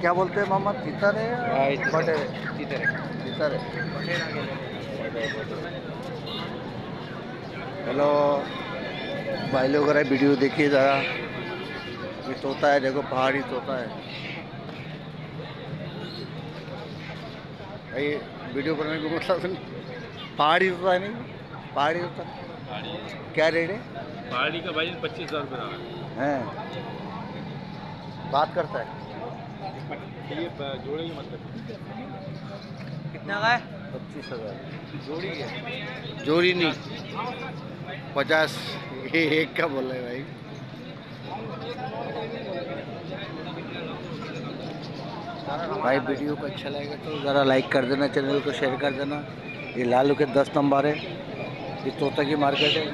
क्या बोलते हैं मामा? तीतर है हाँ, या बटेर है तीतर है हेलो। भाई लोग अगर वीडियो देखिए ज़रा। ये तोता है देखो पहाड़ी तोता है। ये वीडियो बनाने को मतलब पहाड़ी तोता है नहीं पहाड़ी तोता क्या रेट है? पहाड़ी का भाई पच्चीस हज़ार रुपये रहा। हैं। बात करता है। है ये जोड़े की मतलब। कितना का है? पच्चीस हज़ार। जोड़ी है? जोड़ी नहीं। पचास। ये एक का बोल रहे भाई। भाई, वीडियो को अच्छा लगेगा तो ज़रा लाइक कर देना चैनल को शेयर कर देना। ये लालू के दस नंबर है। ये तोता की मार्केट है।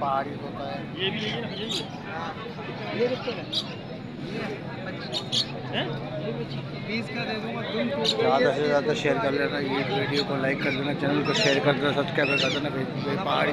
पहाड़ी तोता है। ये भी ये ज़्यादा से ज़्यादा शेयर कर लेना, ये वीडियो को लाइक कर देना चैनल को शेयर कर देना सब्सक्राइब कर देना पहाड़ी